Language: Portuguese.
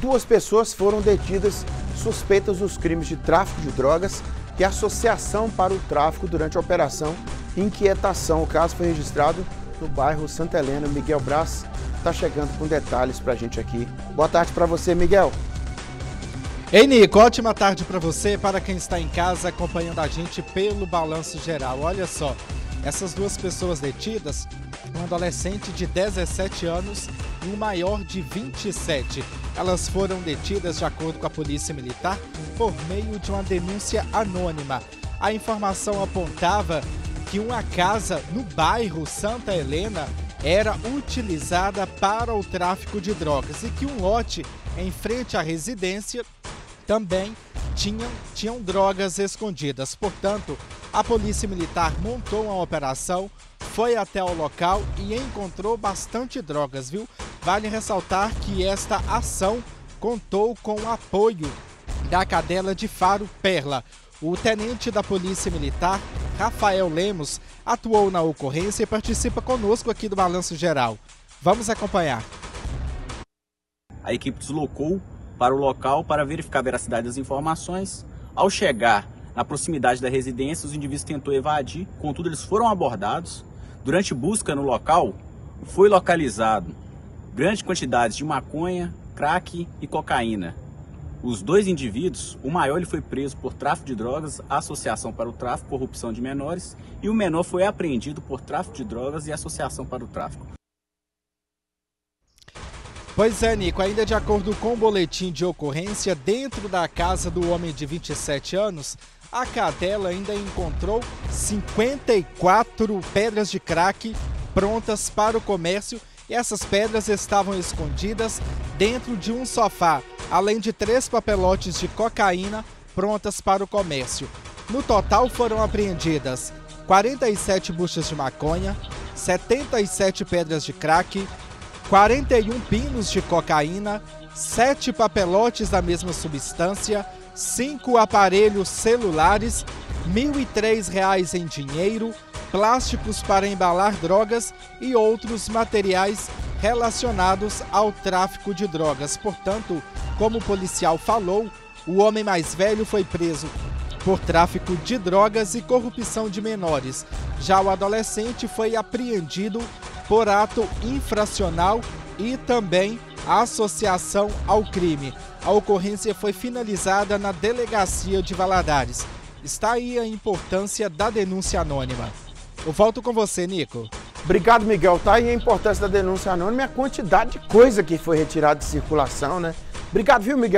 Duas pessoas foram detidas suspeitas dos crimes de tráfico de drogas e associação para o tráfico durante a operação Inquietação. O caso foi registrado no bairro Santa Helena. Miguel Braz está chegando com detalhes para a gente aqui. Boa tarde para você, Miguel. Ei, Nico, ótima tarde para você, para quem está em casa acompanhando a gente pelo Balanço Geral. Olha só, essas duas pessoas detidas, um adolescente de 17 anos e um maior de 27. Elas foram detidas, de acordo com a Polícia Militar, por meio de uma denúncia anônima. A informação apontava que uma casa no bairro Santa Helena era utilizada para o tráfico de drogas e que um lote em frente à residência também tinham, tinham drogas escondidas. Portanto, a Polícia Militar montou uma operação, foi até o local e encontrou bastante drogas, viu? Vale ressaltar que esta ação contou com o apoio da cadela de Faro Perla. O tenente da Polícia Militar, Rafael Lemos, atuou na ocorrência e participa conosco aqui do Balanço Geral. Vamos acompanhar. A equipe deslocou para o local para verificar a veracidade das informações. Ao chegar na proximidade da residência, os indivíduos tentou evadir, contudo eles foram abordados. Durante busca no local, foi localizado grande quantidade de maconha, crack e cocaína. Os dois indivíduos, o maior ele foi preso por tráfico de drogas, associação para o tráfico, corrupção de menores, e o menor foi apreendido por tráfico de drogas e associação para o tráfico. Pois é, Nico, ainda de acordo com o boletim de ocorrência, dentro da casa do homem de 27 anos, a cadela ainda encontrou 54 pedras de crack prontas para o comércio e essas pedras estavam escondidas dentro de um sofá, além de três papelotes de cocaína prontas para o comércio. No total foram apreendidas 47 buchas de maconha, 77 pedras de crack, 41 pinos de cocaína, 7 papelotes da mesma substância, 5 aparelhos celulares, R$ 1.003 em dinheiro, plásticos para embalar drogas e outros materiais relacionados ao tráfico de drogas. Portanto, como o policial falou, o homem mais velho foi preso por tráfico de drogas e corrupção de menores. Já o adolescente foi apreendido por ato infracional e também associação ao crime. A ocorrência foi finalizada na delegacia de Valadares. Está aí a importância da denúncia anônima. Eu volto com você, Nico. Obrigado, Miguel. Tá aí a importância da denúncia anônima e a quantidade de coisa que foi retirada de circulação, né? Obrigado, viu, Miguel?